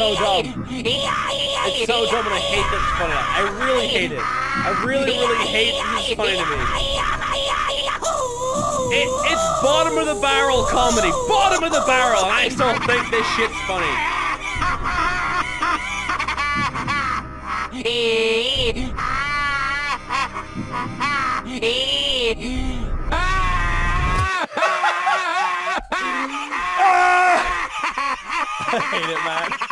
so dumb. It's so dumb and I hate that it's funny. I really hate it. I really, really hate that it's funny to me. It, it's bottom of the barrel comedy. Bottom of the barrel. And I still think this shit's funny. I hate it, man.